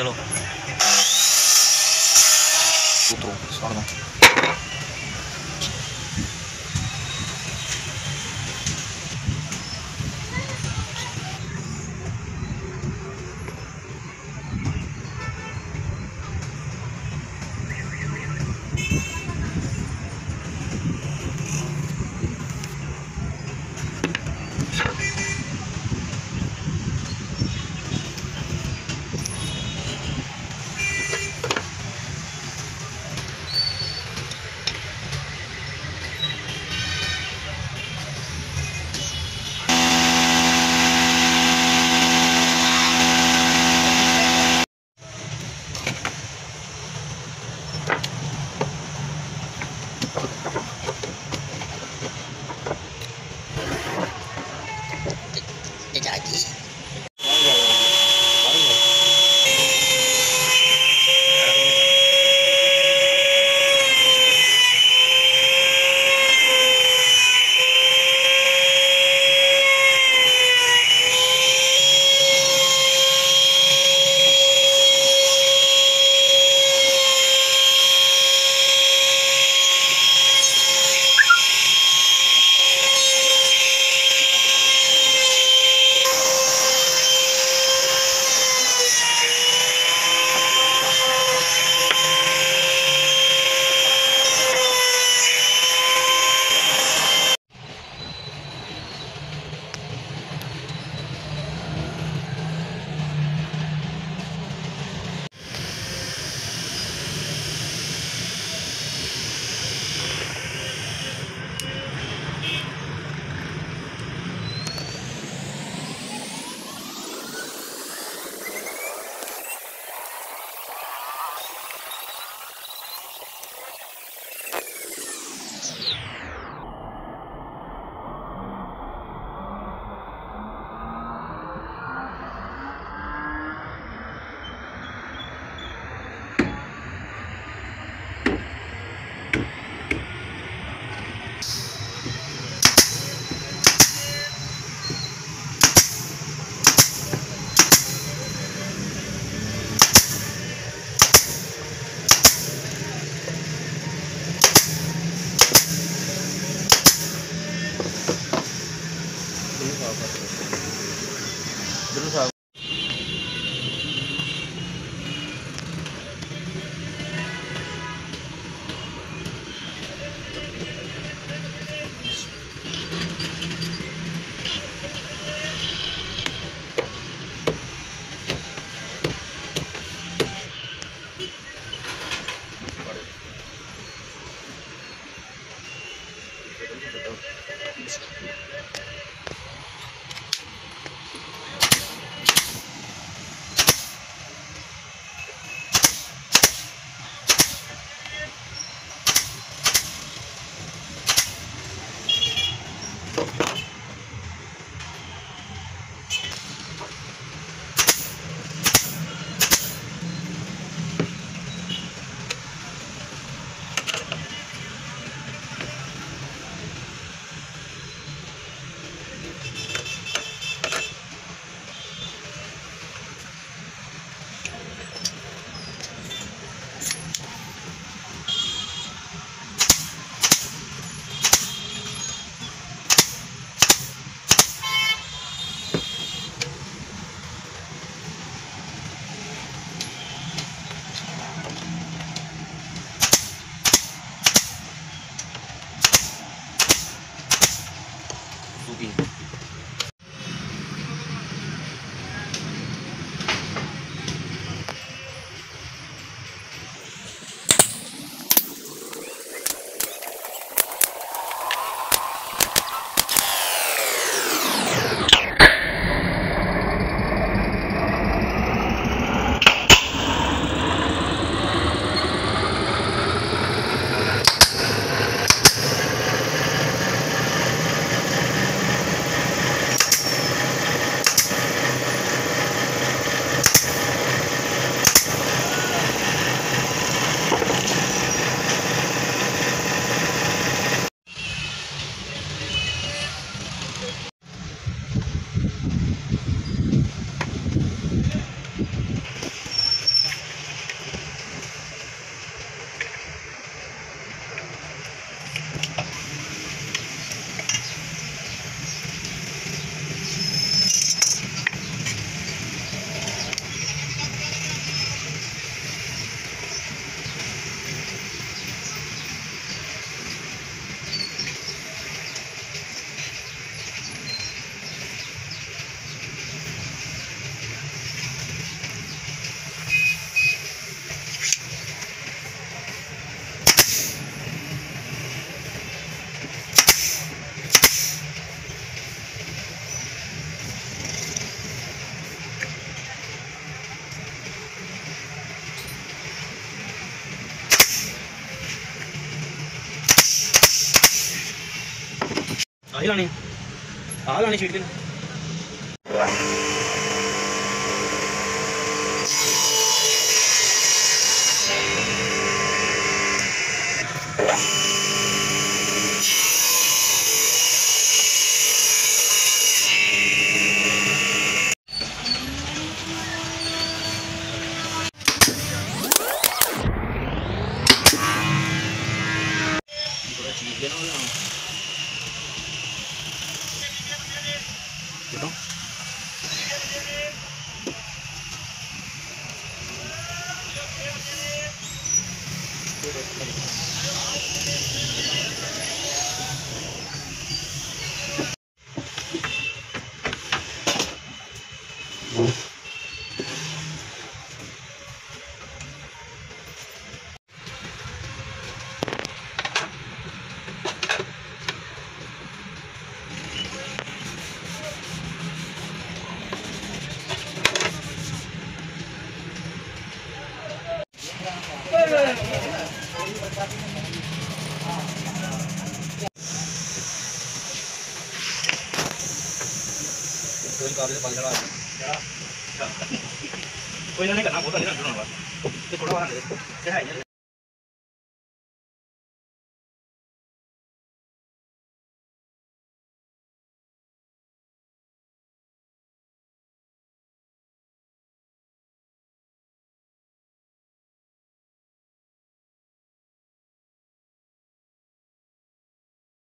Otro, pues, sorry. वापस Suzuki. ஆளானே ஆளானே சொல்லிட்டு ਕੋਈ ਕਾਗਜ਼ ਪਾ ਜਿਹੜਾ ਕੋਈ ਨਾ, ਨਹੀਂ ਕਰਨਾ, ਬਹੁਤਾ ਨਹੀਂ ਕਰਨਾ ਤੇ ਥੋੜਾ ਵਾਲਾ ਦੇ ਤੇ ਹੈ